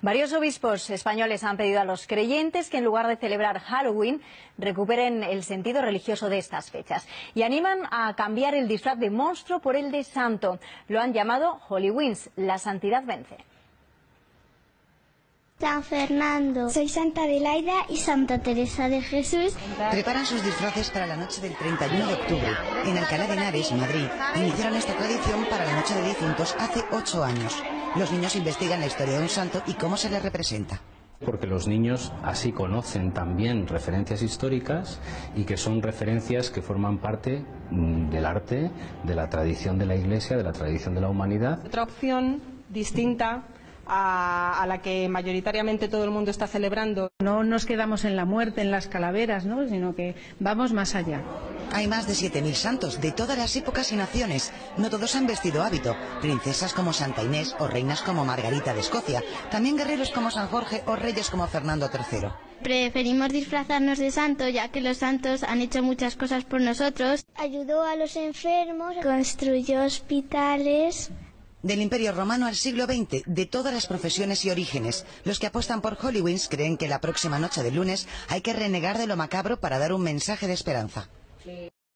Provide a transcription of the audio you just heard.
Varios obispos españoles han pedido a los creyentes que en lugar de celebrar Halloween recuperen el sentido religioso de estas fechas y animan a cambiar el disfraz de monstruo por el de santo. Lo han llamado Holy Wins, la santidad vence. San Fernando. Soy Santa Adelaida y Santa Teresa de Jesús. Preparan sus disfraces para la noche del 31 de octubre. En Alcalá de Henares, Madrid, iniciaron esta tradición para la noche de difuntos hace ocho años. Los niños investigan la historia de un santo y cómo se le representa porque los niños así conocen también referencias históricas y que son referencias que forman parte mm, del arte, de la tradición de la Iglesia, de la tradición de la humanidad. Otra opción distinta a, la que mayoritariamente todo el mundo está celebrando. No nos quedamos en la muerte, en las calaveras, ¿no? sino que vamos más allá. Hay más de 7.000 santos de todas las épocas y naciones. No todos han vestido hábito. Princesas como Santa Inés o reinas como Margarita de Escocia. También guerreros como San Jorge o reyes como Fernando III. Preferimos disfrazarnos de santo ya que los santos han hecho muchas cosas por nosotros. Ayudó a los enfermos, construyó hospitales del Imperio Romano al siglo XX, de todas las profesiones y orígenes. Los que apuestan por Hollywins creen que la próxima noche de lunes hay que renegar de lo macabro para dar un mensaje de esperanza. actually